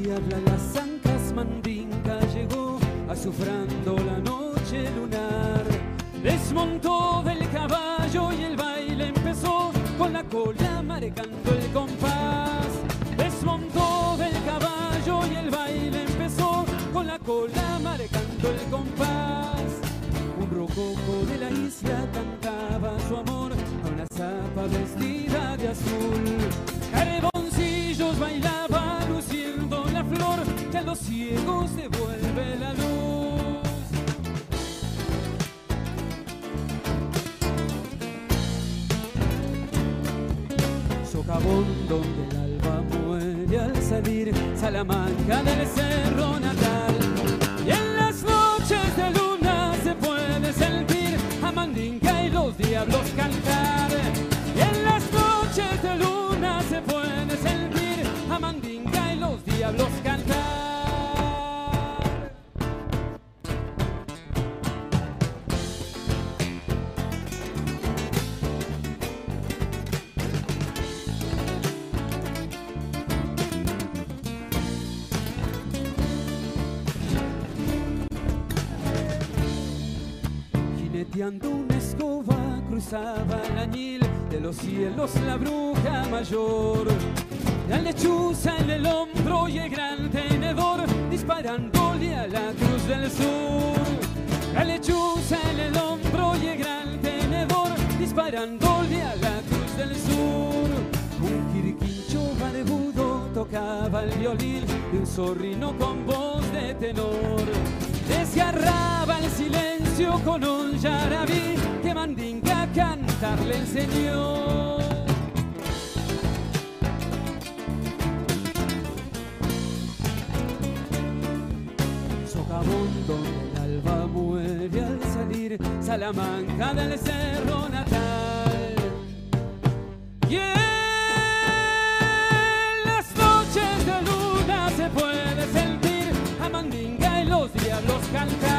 Diabla las ancas mandinga llegó, azufrando la noche lunar. Desmontó del caballo y el baile empezó, con la cola marcando el compás. Desmontó del caballo y el baile empezó, con la cola marcando el compás. Un rococo de la isla cantaba su amor los ciegos devuelve la luz. Socavón donde el alba muere al salir, Salamanca del cerro natal. Jineteando una escoba cruzaba el añil de los cielos la bruja mayor. La lechuza en el hombro y el gran tenedor disparándole a la cruz del sur. La lechuza en el hombro y el gran tenedor disparándole a la cruz del sur. Un quirquincho barbudo tocaba el violín de un zorrino con voz de tenor. Con un yarabí que Mandinga cantar le enseñó. Socavón donde el alba muere al salir, Salamanca del cerro natal. Y las noches de luna se puede sentir a Mandinga y los diablos cantar.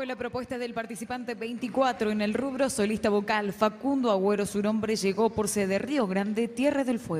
Fue la propuesta del participante 24 en el rubro solista vocal. Facundo Agüero, su nombre llegó por sede Río Grande, Tierra del Fuego.